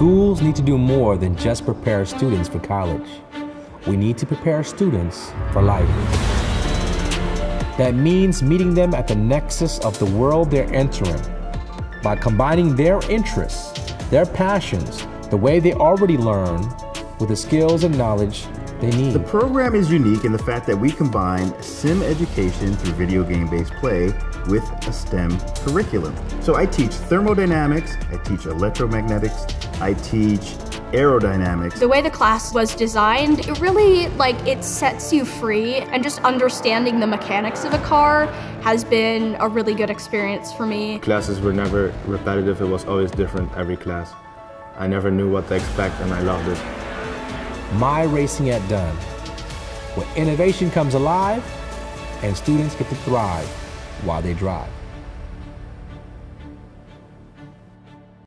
Schools need to do more than just prepare students for college. We need to prepare students for life. That means meeting them at the nexus of the world they're entering by combining their interests, their passions, the way they already learn, with the skills and knowledge they need. The program is unique in the fact that we combine sim education through video game based play with a STEM curriculum. So I teach thermodynamics, I teach electromagnetics, I teach aerodynamics. The way the class was designed, it really like it sets you free and just understanding the mechanics of a car has been a really good experience for me. Classes were never repetitive, it was always different every class. I never knew what to expect and I loved it. MIE Racing at Dunn, where innovation comes alive and students get to thrive while they drive.